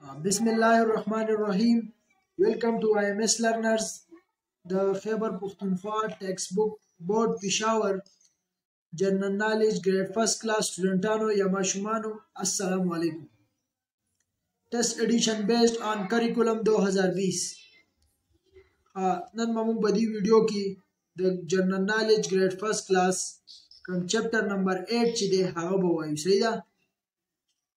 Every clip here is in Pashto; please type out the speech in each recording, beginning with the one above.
بسم الله الرحمن الرحیم ویلکم ټو آی ایم ایس لرنرز د خیبر پښتونخوا ټیکس بوک بورډ پېښور جنرال نالج ګریډ فرست کلاس سټوډنټانو یا ماشومانو السلام علیکم ټیسټ ایډیشن بیسډ آن کریکولم 2020 نن موږ په دې ویډیو کې د جنرال نالج ګریډ فرست کلاس کوم چپټر نمبر 8 چې دی هغه به وایو صحیح ده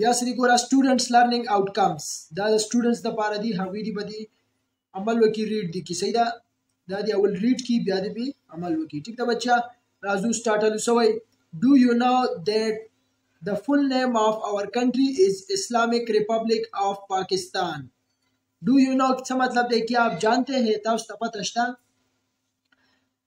بیا سری ګورا سټوډنټس لرنینګ آوټکمز دا د سټوډنټس د پاره دي هغوی دی بدی عمل وکي ریډ دي کی صحیح ده دا دی اول ریډ کی بیا دی به عمل وکي ټیک ده بچا راځو سٹارټ لسوي ډو یو نو دیټ د فل نیم اف اور کنټری از اسلامیک ریپبلک اف پاکستان ډو یو نو څه مطلب دی کی اپ جانتے ہیں تاسو ته پته شته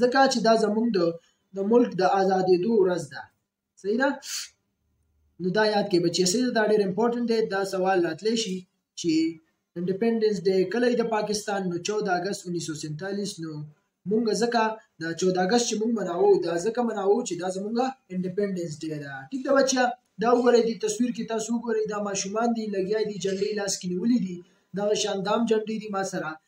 ځکه چې دا زمونږ د د ملک د آزادېدو ورځ ده صحیح ده نو دا یاد کې بچي سي دا ډېر امپورټنت دی دا سوال راتلی شي چې انډیپندنس ډے کله د پاکستان نو 14 اگست 1947 نو مونږ ځکه د 14 اگست چې مونږ مناوو دا ځکه مناوو چې دا زمونږ انډیپندنس ډے ده ټیک ده بچیا دا وګورئ د تصویر کې تاسو وګورئ دا ماشومان دي لګیا دي جنډې لاس کې نیولې دي دا شاندام جنډې دي ما سره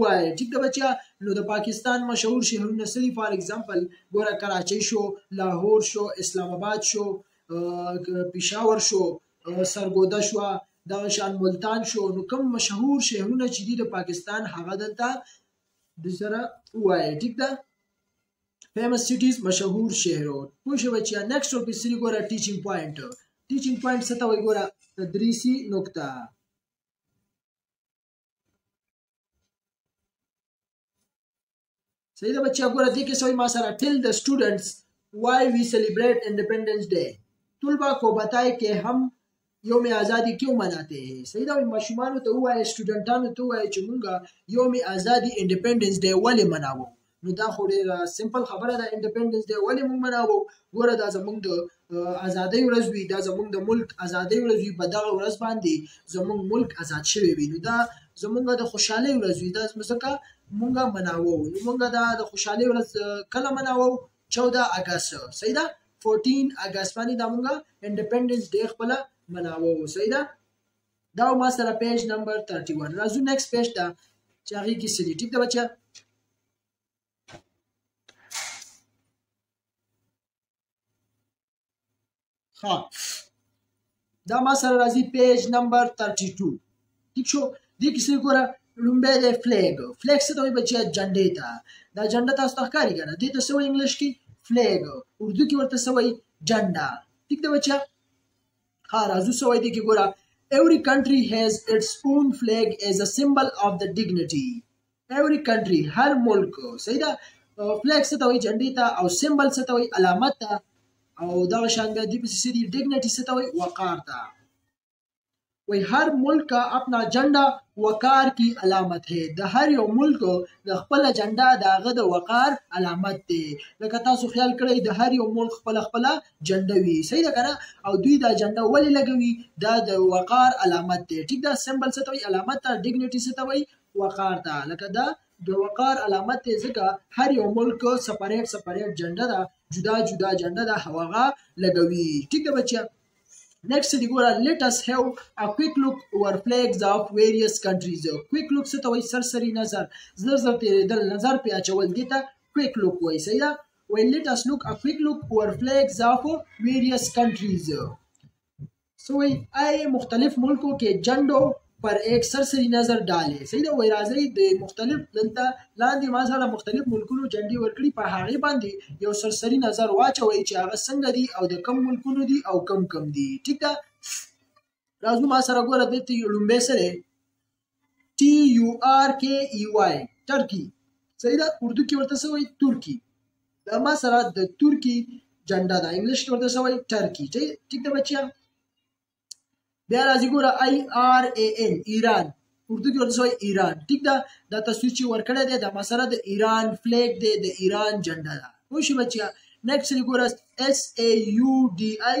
وای ټیک ده بچیا نو د پاکستان مشهور شهرونه سری فار ایگزامپل ګوره کراچۍ شو لاهور شو اسلام آباد شو پېښور شو سرګوده شو دا شان ملتان شو نو کوم مشهور شهرونه چې دي د پاکستان هغه دلته د سره وای ټیک ده فیمس سټیز مشهور شهرو پوه شو چې نیکسټ ټاپک سری ګوره ټیچینګ پوینټ ټیچینګ پوینټ څه ته وای ګوره تدریسی نقطه صحیح ده بچیا ګوره دې کې سوی ما سره ټل د سټوډنټس وای وی سیلیبریټ انډیپندنس ډے طلبا کو بتائے کہ هم یوم ازادي کیوں مناتے ہیں صحیح ده ماشومان ته وای سټوډنټانو ته وای چې مونږه یوم ازادي انډیپندنس ډے ولې مناوو نو دا خو ډیره سمپل خبره ده انډیپندنس دی ولې موږ مناوو ګوره دا زموږ د ازادۍ ورځ وي دا زموږ د ملک ازادۍ ورځ وي په دغه ورځ باندې زموږ ملک ازاد شوی وي نو دا زموږ د خوشحالۍ ورځ وي دا ځکه موږ مناوو نو موږ دا د خوشحالۍ ورځ کله مناوو 14 اگست صحیح ده 14 اگست باندې دا موږ انډیپندنس ډے خپل مناوو صحیح ده دا ما سره پیج نمبر 31 راځو نیکسټ پیج ته چې هغه کې سړي ټیک ده بچا ها دا ما سره راځي پیج نمبر 32 ٹھیک شو دې کې څه ګوره لومبه د فلیګ فلیګ څه دوی بچیا جنډې ته دا جنډه تاسو ته ښکاری کنه دې ته څه وایي انګلیش کې فلیګ اردو کې ورته څه وایي جنډا ٹھیک ده بچیا ها رازو سوی دی کې ګوره every country has its own flag as a symbol of the dignity every country هر ملک صحیح ده فلیګ څه ته وایي جنډې ته او سیمبل څه ته وایي علامت ته او دغه شان بیا دې پسې څه دي ډیګنټي څه ته وایي وقار ته وایي هر ملک کا اپنا جنډا وقار کی علامت ہے د هر یو ملک د خپل جنډا د هغه د وقار علامت دی لکه تاسو خیال کړئ د هر یو ملک خپل خپل جنډه وي صحیح ده کنه او دوی دا جنډه ولې لګوي دا د وقار علامت دی ټیک دا سمبل څه ته وي علامت ته ډیګنیټي څه ته وي وقار ته لکه دا د وقار علامت دی ځکه هر یو ملک سپریټ سپریټ جنډه ده جدا جدا جنډه ده هغه لګوي ټیک ده بچیا Next دی ګوره let us have a quick look over flags of various countries. Quick look څه ته وایي سرسری نظر زر زر تیرېدل نظر پې اچول دي ته quick look وایي صحیح ده Well, let us look a quick look over flags of various countries. So, I مختلف ملکوں کے جنڈوں پر ایک سرسری نظر ډالې صحیح ده وای راځي د مختلف دلته لاندې ما سره مختلف ملکونو جنډي ورکړي په هغه باندې یو سرسری نظر واچوي چې هغه څنګه دي او د کم ملکونو دي او کم کم دي ټیک ده راځو ما سره ګوره دلته لومبه سره ټي یو آر کې ای وای ترکی صحیح ده اردو کې ورته څه وایي ترکی دا ما سره د ترکی جنډه ده انګلیش کې ورته څه وایي ترکی ټیک ده بچیا بیا راځي ګوره آی آر ای ان ایران اردو کې ورته څه وایي ایران ټیک ده دا تصویر چې ورکړی دی دا ما سره د ایران فلیګ دی د ایران جنډه ده پوه شي بچیا نیکسټ ګوره اس ای یو ډي آی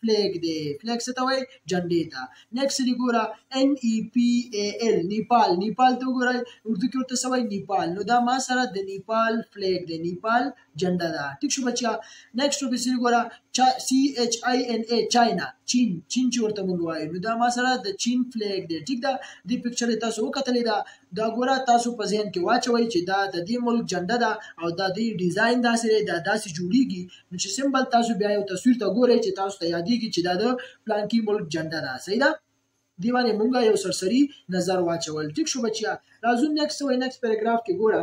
فلیګ دی فلیګ څه ته وایي جنډې ته نیکسټ دی ګوره ان ای پی ای ال نیپال نیپال ته وګورئ اردو کې ورته څه وایي نیپال نو دا ما سره د نیپال فلیګ دی نیپال جنډه ده ټیک شو بچیا نیکسټ وبسې ګوره سی ایچ آی ان ای چاینا چین چین چې ورته موږ وایو نو دا ما سره د چین فلیګ دی ټیک ده دې پکچر تاسو وکتلې ده دا ګوره تاسو په ذهن کې واچوي چې دا د دې ملک جنډه ده او دا د ډیزاین داسې دی دا داسې جوړیږي نو چې سمبل تاسو بیا یو تصویر ته ګورئ چې تاسو ته یادېږي چې دا د پلان کې ملک جنډه ده صحیح ده دی باندې مونږه یو سرسری نظر واچول ټیک شو بچیا راځو نیکسټ وای نیکسټ پیراګراف کې ګوره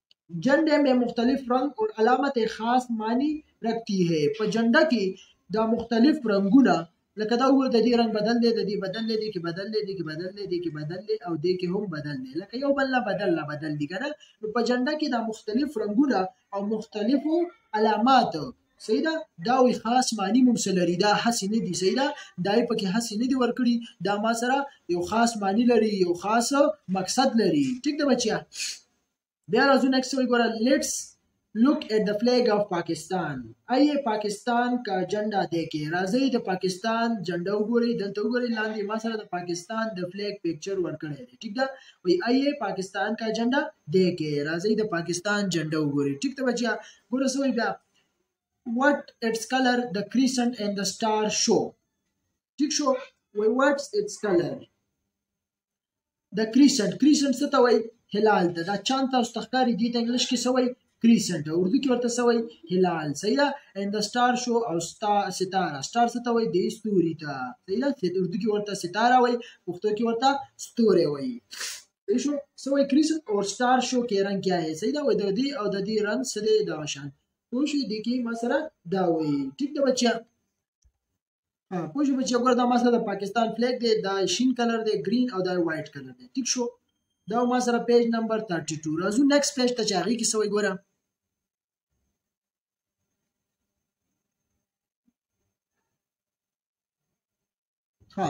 جنډې مې مختلف رنګ او علامت خاص معنی رکھتی ہے په جنډه کې دا مختلف رنگونه لکه دا وو د دې رنگ بدل دی د دې بدل دی کې بدل دی د کې بدل دی د کې بدل دی او د کې هم بدل دی لکه یو بل نه بدل نه بدل دی کنه نو په جنډه کې دا مختلف رنگونه او مختلفو علامات سیدا دا وی خاص معنی مم سلری دا حسی نه دی سیدا دای په کې حسی نه دی ورکړي دا ما سره یو خاص معنی لري یو خاص مقصد لري ټیک ده بچیا بیا راځو نیکسټ وی ګوره لیټس لوک ایټ د فلیګ اف پاکستان ایه پاکستان کا جنډا دیکې راځي د پاکستان جنډا وګورئ دلته وګورئ لاندې ما سره د پاکستان د فلیګ پکچر ورکړی دی ټیک ده وی ایه پاکستان کا جنډا دیکې راځي د پاکستان جنډا وګورئ ټیک ته بچیا ګوره سوې بیا what its color the crescent and the star show ٹھیک شو وی واټس اټس کلر د کریسنټ کریسنټ څه ته وایي هلال ته دا چاند تاسو تخکاری دی ته انګلیش کې څه وایي کریسنټ اردو کې ورته څه وایي هلال صحیح ده ان د سټار شو او ستا ستاره سټار څه ته وایي د ستوري ته صحیح ده چې اردو کې ورته ستاره وایي پښتو کې ورته ستوره وایي شو څه وایي کریسنټ او سټار شو کې رنگ کیا ہے صحیح ده وایي د دې او د دې رنگ سره د شان پوه شئ د کې ما سره دا وایي ټیک ده بچیا ها پوه شو چې ګور دا ما سره د پاکستان فلیګ دی دا شین کلر دی گرین او دا وایټ کلر دی ټیک شو دا ما سره پیج نمبر 32 راځو نیکسټ پیج ته چې هغه کې سوې ګوره ها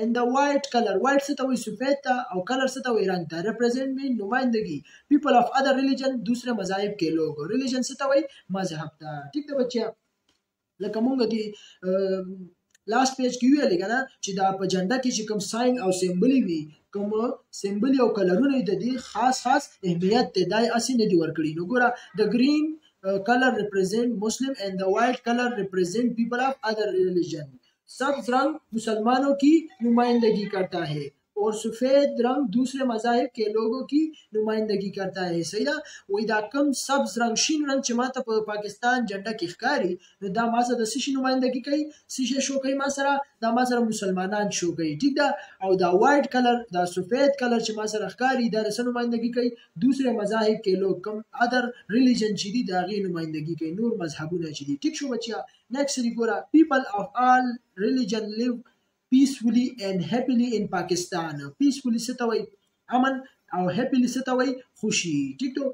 ان د وایټ کلر وایټ څه ته وایي سفید ته او کلر څه ته وایي رنګ ته ریپرزینټ مین نمائندګي پیپل اف ادر ریلیجن دوسرے مذاهب کې لوګ ریلیجن څه ته وایي مذهب ته ټیک ده بچیا لکه مونږ دی لاست پیج کې ویل کنه چې دا په جنډه کې چې کوم ساين او سیمبل وي کوم سیمبل او کلرونه د دې خاص خاص اهمیت ته دای اسی نه دی ورکړي نو ګوره د گرین کلر ریپرزینټ مسلم اند د وایټ کلر ریپرزینټ پیپل اف ادر ریلیجن سبز رنګ مسلمانو کی نمائندګی کرتا ہے اور سفید رنګ دوسرے مذاهب کې لوګو کی نمائندګی کرتا ہے صحیح ده وای دا کم سبز رنګ شین رنګ چې ماته په پاکستان جنډه کې ښکاری نو دا ما سره د سشي نمائندګی کوي سشي شو کوي ما سره دا ما سره مسلمانان شو کوي ٹھیک ده او دا وایټ کلر دا سفید کلر چې ما سره ښکاری دا د نمائندګی کوي دوسرے مذاهب کې لوګ کم ادر ریلیجن چې دي دا غي نمائندګی کوي نور مذهبونه چې دي ټیک شو بچیا Next we go people of all religion live peacefully and happily in Pakistan. Peacefully څه ته وایي؟ امن او happily څه ته وایي؟ خوشي. ٹھیک تو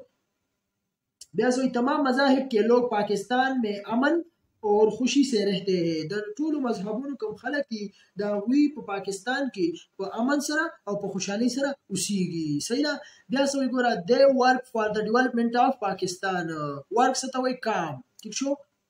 بیا سوی تمام مذاهب کې لوګ پاکستان میں امن اور خوشی سے رہتے ہیں د ټولو مذهبونو کوم خلک دي دا وی په پاکستان کې په امن سره او په خوشحالي سره اوسېږي صحیح ده بیا سوی ګوره د ورک فار د ډیولپمنٹ اف پاکستان ورک ستوي کام ٹھیک شو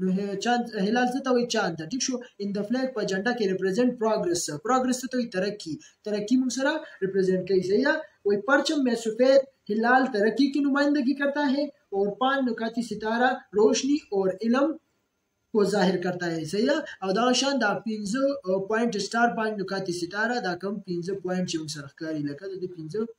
نو چاند هلال څه ته وایي چاند ته ټیک شو ان د فلیګ په جنډا کې ریپرزینټ پروګرس پروګرس څه ته وایي ترقی ترقی موږ سره ریپرزینټ کوي صحیح ده وایي پرچم مې سفید هلال ترقی کې نمائندګي کرتا ہے اور پان نکاتی ستاره روشنی اور علم کو ظاهر کرتا ہے صحیح ده او دا شان دا 15 پوینټ سٹار پان نکاتی ستاره دا کم 15 پوینټ چې موږ سره ښکاری لکه د 15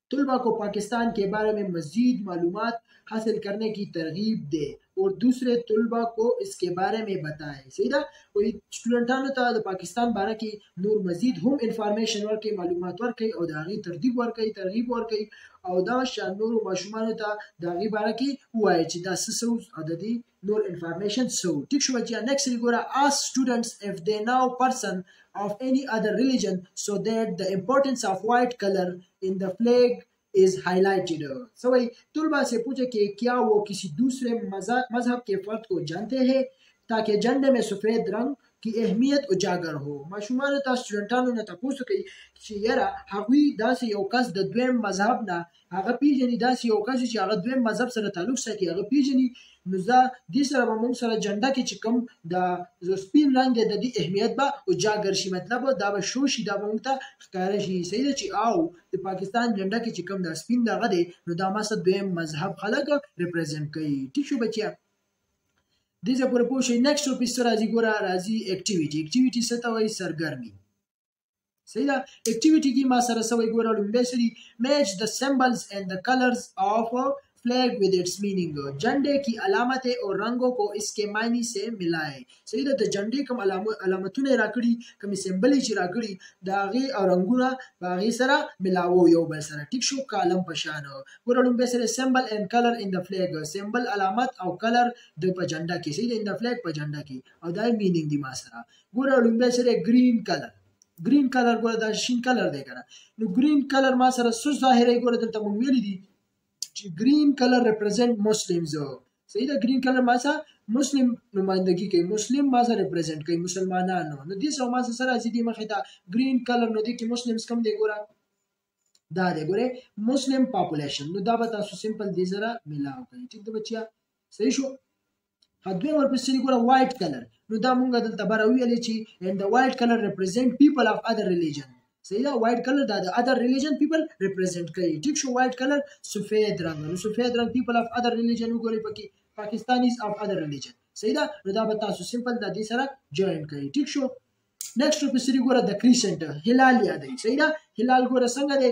طلبا کو پاکستان کې بارے میں مزید معلومات حاصل کرنے کی ترغیب دے اور دوسرے طلبا کو اس کے بارے میں بتائے سیدھا وہی سٹوڈنٹانو ته د پاکستان باره کې نور مزید هم انفارمیشن ورکړي معلومات ورکړي او د هغې ترتیب ورکړي ترغیب ورکړي او دا شان نورو ماشومانو ته د هغې باره کې ووایي چې دا څه څه او د دې نور انفارمیشن سو ټیک شو بچیا نیکسټ دی ګوره اس سټوډنټس اف دی ناو پرسن اف اني اذر ریلیجن سو دیټ د امپورټنس اف وایټ کلر ان د فلیګ از هایلایټډ سو وای طلبه سے پوچھے کہ کیا وہ کسی دوسرے مذہب کے فرد کو جانتے ہیں تاکہ جنډه میں سفید رنگ کی اهمیت اجاګر هو ماشومان ته سټوډنټانو نه تاسو کوي چې یاره هغوی داسې یو کس د دویم مذهب نه هغه پیژني داسې یو کس چې هغه دویم مذهب سره تعلق ساتي هغه پیژني نو دا د سره به موږ سره جنډه کې چې کوم د سپین رنگ د دې اهمیت به او جاګر شي مطلب دا به شو شي دا به موږ ته ښکاره شي صحیح ده چې او د پاکستان جنډه کې چې کوم د سپین دغه دی نو دا ما سره دویم مذهب خلک ریپرزینټ کوي ټیک شو بچیا دې ځپور پوه شي نیکسټ ټاپک سره راځي ګوره راځي اکټیویټي اکټیویټي څه ته وایي سرګرمي صحیح ده اکټیویټي کې ما سره سوي ګوره لومبه سری میچ د سمبلز اند د کلرز اف فلیګ وذ اټس مینینګ جنډې کی علامت او رنگو کو اس کې معنی سه ملای صحیح ده د جنډې کوم علامتونه راکړي کوم سمبل چې راکړي دا غي او رنگونه باغی سره ملاوو یو بل سره ټیک شو کالم پشان ګوره لومبه سری سمبل اند کلر ان د فلیګ سمبل علامت او کلر د په جنډه کې صحیح ده ان د فلیګ په جنډه کې او دا مینینګ دی ما سره ګوره لومبه سره گرین کلر گرین کلر ګوره دا شین کلر دی کنه نو گرین کلر ما سره څه ظاهره ګوره دلته مونږ ویل دي چې گرین کلر ریپرزینټ مسلمز صحیح دا گرین کلر ما سره مسلم نمائندګي کوي مسلم ما سره ریپرزینټ کوي مسلمانانو نو دې سره ما سره راځي دې مخې ته گرین کلر نو دې کې مسلمز کم دی ګوره دا دی ګوره مسلم پاپولیشن نو دا به تاسو سمپل دې سره ملاو کوي ټیک ده بچیا صحیح شو دوی ورپسې لیکل وایټ کلر نو دا مونږ دلته بره ویلې چې and the white color represent people of other religion صحیح دا وایټ کلر دا د other religion people represent کوي ټیک شو وایټ کلر سفید رنگ نو سفید رنگ people of other religion وګوري پکې پاکستانیز of other religion صحیح دا نو دا به تاسو سمپل د دې سره جوائن کوي ټیک شو نیکسټ په سری ګوره د کریسنټ هلال یادې صحیح دا هلال ګوره څنګه دی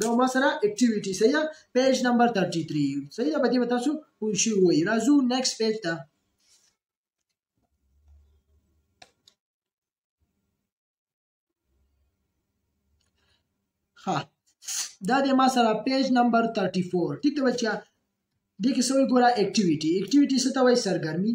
دا ما سره اکټیویټی صحیح ده پیج نمبر 33 صحیح ده په دې به تاسو پوه شئ وای راځو نیکسټ پیج ته ها دا د ما سره پیج نمبر 34 ټیک ده بچیا دې کې سوې ګوره اکټیویټی اکټیویټی څه ته وایي سرګرمي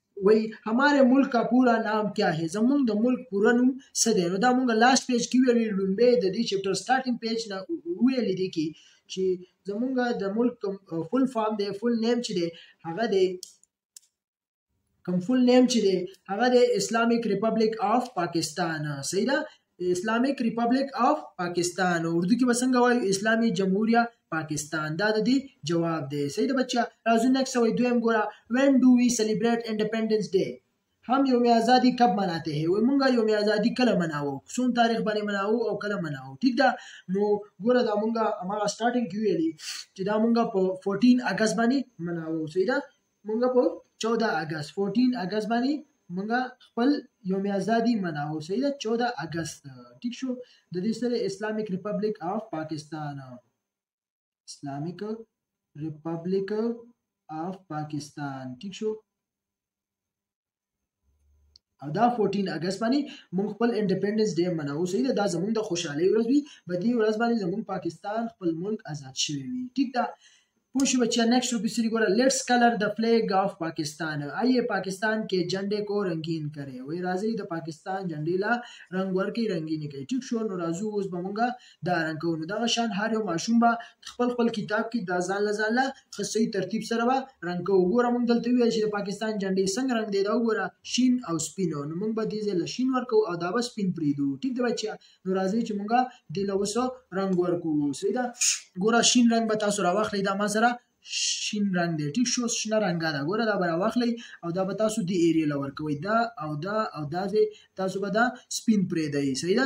وای هماره ملک کا پورا نام کیا ہے زمونږ د ملک پورا نوم څه دی نو دا مونږ لاست پیج کې ویلې لومبه د دې چپټر سٹارټینګ پیج نه ویلې دي کې چې زمونږ د ملک فول فارم دی فول نیم چې دی هغه دی کوم فول نیم چې دی هغه د اسلامیک ریپبلیک اف پاکستان صحیح ده اسلامیک ریپبلیک اف پاکستان اردو کې وسنګ وایو اسلامي جمهوریه پاکستان دا د دې جواب دی صحیح ده بچیا راځو نیکسټ وای دویم ګورا وین ډو وی سلیبریټ انډیپندنس ډے هم یوم ازادي کب مناته هي وای مونږه یوم ازادي کله مناو کوم تاریخ باندې مناو او کله مناو ټیک ده نو ګوره دا مونږه ما سٹارټینګ کې ویلي چې دا مونږه په 14 اگست باندې مناو صحیح ده مونږ په 14 اگست 14 اگست باندې مونږ خپل یوم ازادي مناو صحیح ده 14 اگست ٹھیک شو د دې سره اسلامیک ریپبلیک اف پاکستان اسلامیک ریپبلیک اف پاکستان ٹھیک شو او دا 14 اگست باندې موږ خپل انډیپندنس ډے منو صحیح ده دا زموږ د خوشحالي ورځ وي په دې ورځ باندې زموږ پاکستان خپل ملک آزاد شوی وي ٹھیک ده پوه شو بچیا نیکسټ ټاپک سری ګوره لیټس کلر د فلیګ اف پاکستان آئیے پاکستان کې جنډې کو رنگین کرے وای راځي د پاکستان جنډې لا رنگ ورکی رنگینی کوي ٹھیک شو نو راځو اوس به مونږه دا رنګ کوو نو دغه شان هر یو ماشوم به خپل خپل کتاب کې دا ځان له ځانله ښه صحیح ترتیب سره به رنګ کوو ګوره موږ دلته ویل چې د پاکستان جنډې څنګه رنګ دی دا وګوره شین او سپینو نو موږ به دې ځای له شین ورکو او دا به سپین پرېږدو ټیک ده بچیا نو راځئ چې موږ دې له اوسه رنګ ورکو صحیح ده ګوره شین رنګ به تاسو راواخلئ دا ما سره شین رنګ دی ټیک شو شنه رنګ ده ګوره دا به راواخلئ او دا به تاسو دې ایریا له ورکوئ دا او دا او دا ځای تاسو به دا سپین پرېږدئ صحیح ده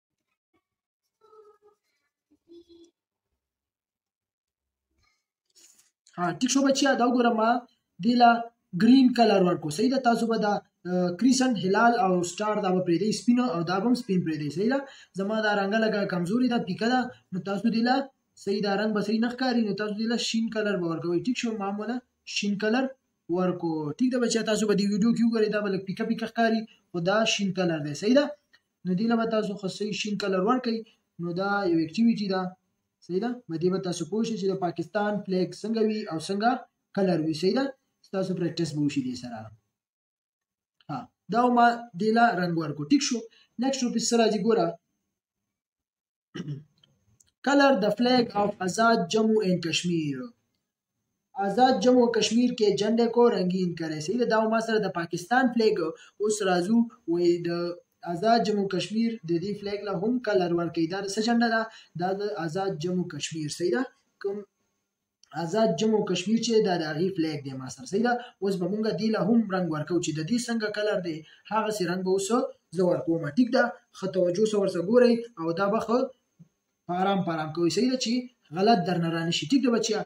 ها ټیک شو بچیا دا وګورم ما دلا گرین کلر ورکو صحیح ده تاسو به دا کریسنت هلال او سٹار دا به پریدي سپین او دا به سپین پریدي صحیح ده زما دا رنگ لګه کمزوري ده پیکه ده نو تاسو دلا صحیح دا رنگ به صحیح نخکاری نو تاسو دلا شین کلر به ورکوي ټیک شو ما مولا شین کلر ورکو ټیک ده بچیا تاسو به دی ویډیو کې وګورئ دا به لک پیکه پیکه ښکاری خو دا شین کلر دی صحیح ده نو دی له تاسو خصي شین کلر ورکړي نو دا یو اکټیویټی ده صحیح ده مدې به تاسو پوه شئ چې د پاکستان فلیګ څنګه وي او څنګه کلر وي صحیح ده تاسو پریکټیس به وشي دې سره ها دا ما دلا رنگ ورکو ټیک شو نیکسټ روپی سره راځي ګوره کلر د فلیګ اف آزاد جموں اینڈ کشمیر آزاد جموں کشمیر کې جنډه کو رنگین کرے سي دا ما سره د پاکستان فلیګ اوس راځو وې د آزاد جموں کشمیر د دې فلیګ له هم کلر ورکې دا د سجنډه ده دا د آزاد جموں کشمیر سي دا کوم آزاد جمو کشمیر چې دا د هغې فلیګ دی ماستر صحیح ده اوس به مونږ دی له هم رنګ ورکو چې د دې څنګه کلر دی هغه سي رنګ به اوس زه ورکوم ټیک ده خه توجه سره ورسره ګورئ او دا به خو پارام پارام کوي صحیح ده چې غلط درنه را نشي ټیک ده بچیا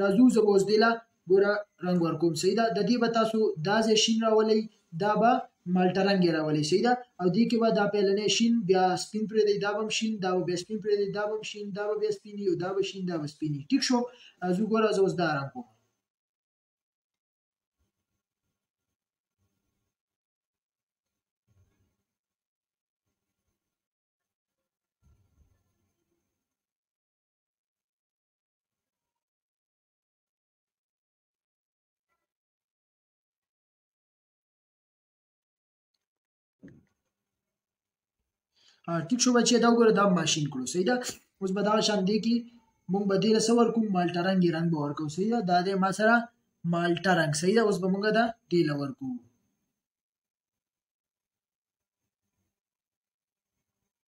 راځو زه به اوس دی له ګوره رنګ ورکوم صحیح ده د دې به تاسو دا ځای شین راولئ دا به مالټه رنګ راولي صحیح ده او دې کې به دا پیلنې شین بیا سپین پرې دی دا به شین دا به بیا سپین پرې دی دا به شین دا به بیا سپین او دا به شین دا به سپین ټیک شو از وګوره زه اوس دا رنګ کوم ټیک شو بچی دا وګوره دا ماشین کړو صحیح ده اوس به دا شان دی کې مونږ به دې سره ورکو مالټا رنگ رنگ به ورکو صحیح ده دا دې ما سره مالټا رنگ صحیح ده اوس به مونږ دا دې لور کوو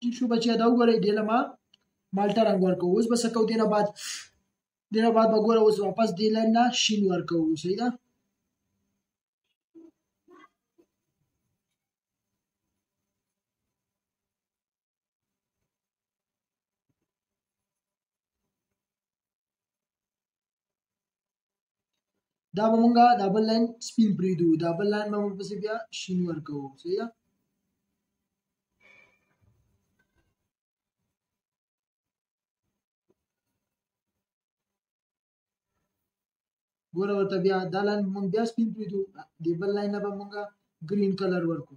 ټیک شو بچیا دا وګورئ دې لما مالټا رنګ ورکو اوس به سکو دینه بعد دینه بعد به ګوره اوس واپس دې لاین نه شین ورکو صحیح ده دا به مونږه دا بل لاین سپین پریدو دا بل لاین به مونږ پسې بیا شین ورکو صحیح ده ګوره ورته بیا دا لاین مونږ بیا سپین پریدو دی بل لاین به مونږه ګرین کلر ورکو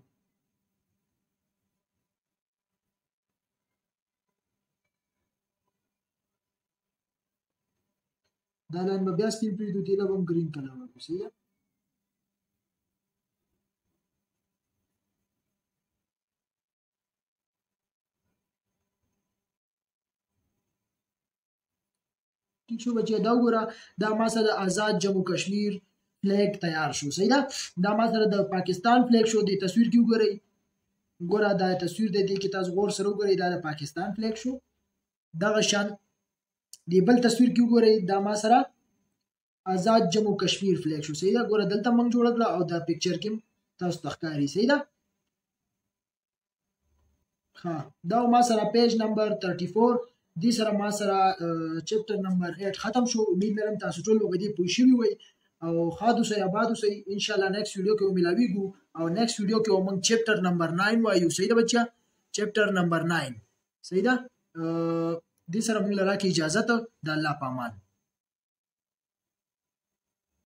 دا لاین به بیا سپین پریږدو دې له به هم ګرین کلر ورکړو صحیح ده ٹھیک شو بچیا دا وګوره دا ما سره آزاد جموں کشمیر فلیګ تیار شو صحیح ده دا ما سره د پاکستان فلیګ شو دی تصویر کې وګورئ ګوره دا تصویر دی کې تاسو غور سره وګورئ دا د پاکستان فلیګ شو دغه شان دی بل تصویر کې وګورئ دا ما سره آزاد جمو کشمیر فلیګ شو صحیح ده ګوره دلته موږ جوړ کړه او دا پکچر کې تاسو تخکاری صحیح ده ها دا ما سره پیج نمبر 34 دې سره ما سره چپټر نمبر 8 ختم شو امید لرم تاسو ټول به دې پوه شوي وي او خاد اوسئ آباد اوسئ ان شاء الله نیکسټ ویډیو کې ملاویږو او نیکسټ ویډیو کې موږ چپټر نمبر 9 وایو صحیح ده بچیا چپټر نمبر 9 صحیح ده دې سره موږ لراکې اجازه ته د الله پامان